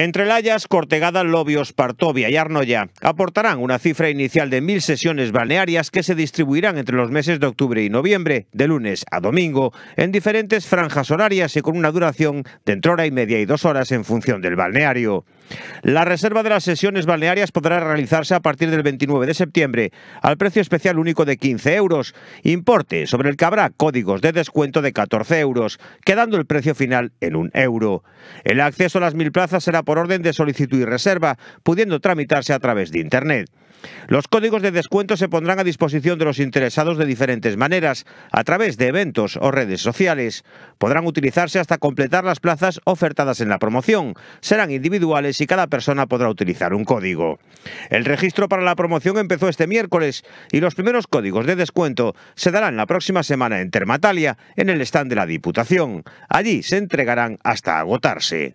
Entre Layas, Cortegada, Lobios, Partovia y Arnoya aportarán una cifra inicial de mil sesiones balnearias que se distribuirán entre los meses de octubre y noviembre, de lunes a domingo, en diferentes franjas horarias y con una duración de entre hora y media y dos horas en función del balneario. La reserva de las sesiones balnearias podrá realizarse a partir del 29 de septiembre al precio especial único de 15 euros, importe sobre el que habrá códigos de descuento de 14 euros, quedando el precio final en un euro. El acceso a las mil plazas será por orden de solicitud y reserva, pudiendo tramitarse a través de Internet. Los códigos de descuento se pondrán a disposición de los interesados de diferentes maneras, a través de eventos o redes sociales. Podrán utilizarse hasta completar las plazas ofertadas en la promoción. Serán individuales y cada persona podrá utilizar un código. El registro para la promoción empezó este miércoles y los primeros códigos de descuento se darán la próxima semana en Termatalia, en el stand de la Diputación. Allí se entregarán hasta agotarse.